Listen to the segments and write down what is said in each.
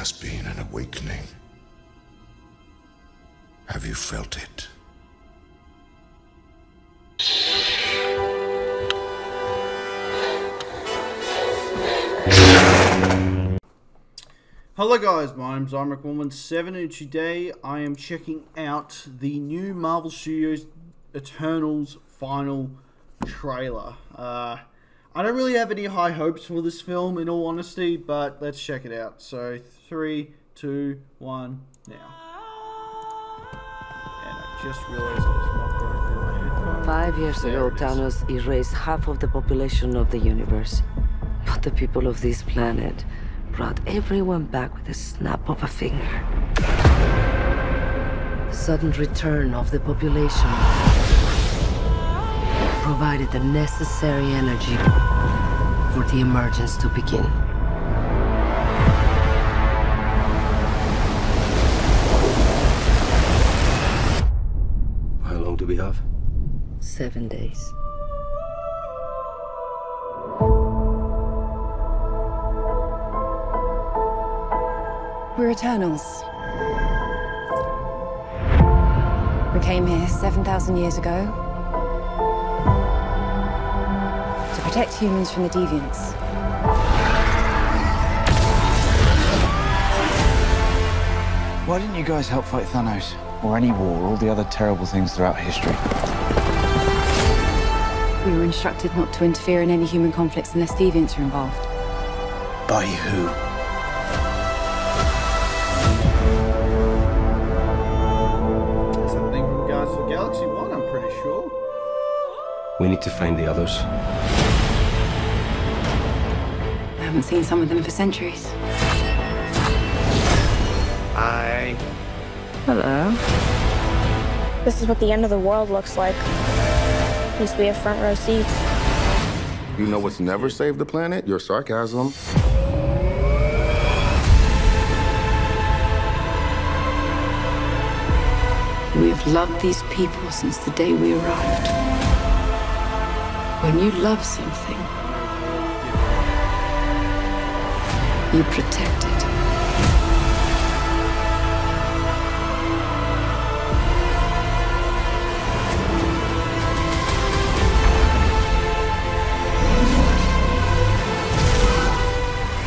has been an awakening. Have you felt it? Hello guys, my name's IronMack117 and today I am checking out the new Marvel Studios Eternals final trailer. Uh, I don't really have any high hopes for this film in all honesty, but let's check it out. So, three, two, one, now. And I just realized I was not going through my headphones. Five years There ago. Thanos erased half of the population of the universe. But the people of this planet brought everyone back with a snap of a finger. The sudden return of the population provided the necessary energy for the emergence to begin. How long do we have? Seven days. We're Eternals. We came here 7,000 years ago protect humans from the deviants. Why didn't you guys help fight Thanos? Or any war, or all the other terrible things throughout history? We were instructed not to interfere in any human conflicts unless deviants are involved. By who? Something from Guardians of the Galaxy 1, I'm pretty sure. We need to find the others. I haven't seen some of them for centuries. I. Hello. This is what the end of the world looks like. Used to be a front row seats. You know what's never saved the planet? Your sarcasm. We've loved these people since the day we arrived. When you love something, you protect it.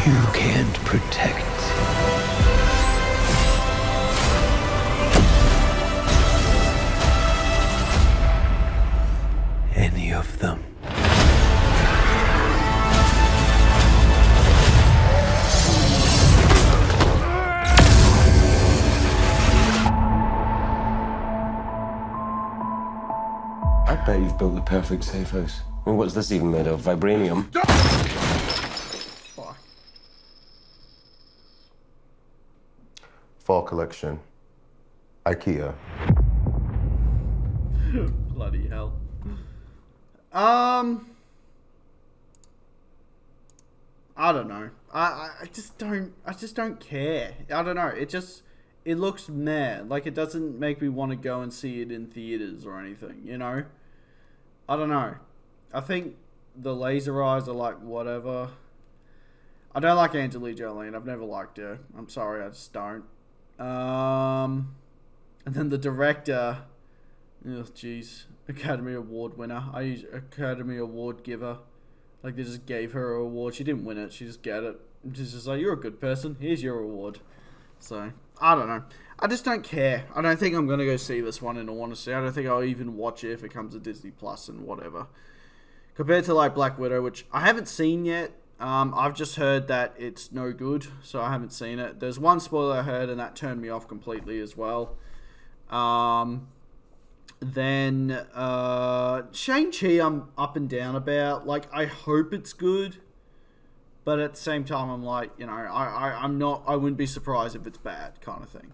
You can't protect. Any of them. Bet you've built the perfect safe house. I mean, what's this even made of? Vibranium? Fuck. Fall collection. IKEA. Bloody hell. Um. I don't know. I, I I just don't. I just don't care. I don't know. It just. It looks meh. Like it doesn't make me want to go and see it in theaters or anything. You know. I don't know. I think the laser eyes are like whatever. I don't like Angelina Jolie. I've never liked her. I'm sorry. I just don't. Um. And then the director. Oh, jeez. Academy Award winner. I use Academy Award giver. Like, they just gave her a award. She didn't win it. She just get it. She's just like, you're a good person. Here's your award. So, I don't know. I just don't care. I don't think I'm going to go see this one in all honesty. I don't think I'll even watch it if it comes to Disney Plus and whatever. Compared to, like, Black Widow, which I haven't seen yet. Um, I've just heard that it's no good, so I haven't seen it. There's one spoiler I heard, and that turned me off completely as well. Um, then uh, Shang-Chi I'm up and down about. Like, I hope it's good. But at the same time, I'm like, you know, I, I, I'm not, I wouldn't be surprised if it's bad, kind of thing.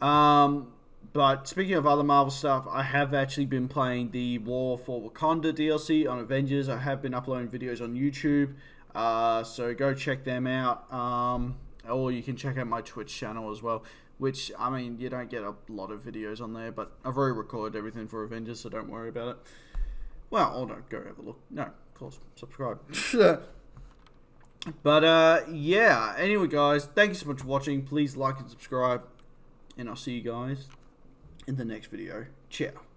Um, but speaking of other Marvel stuff, I have actually been playing the War for Wakanda DLC on Avengers. I have been uploading videos on YouTube, uh, so go check them out. Um, or you can check out my Twitch channel as well. Which I mean, you don't get a lot of videos on there, but I've already recorded everything for Avengers, so don't worry about it. Well, or don't go have a look. No, of course, subscribe. But uh, yeah. Anyway, guys, thank you so much for watching. Please like and subscribe, and I'll see you guys in the next video. Ciao.